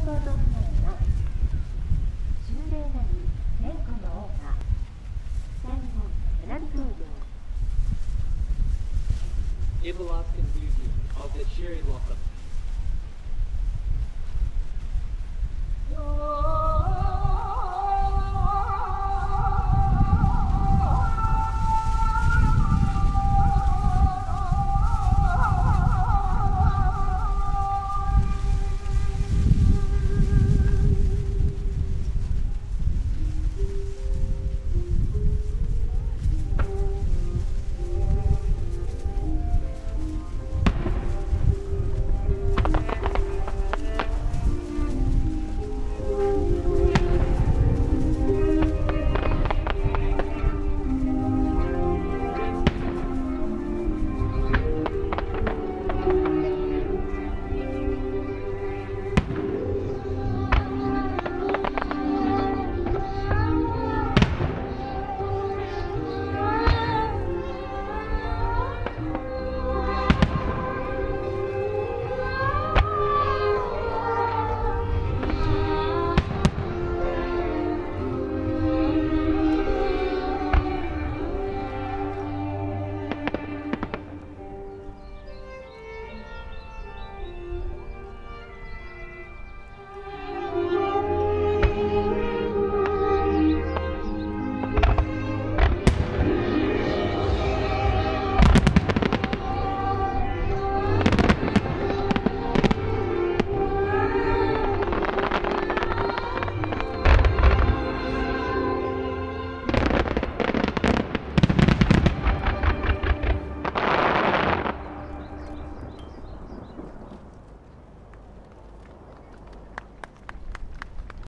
行止めの終礼なり蓮子の王が北日南東洋 Everlasting beauty of the cherry blossom.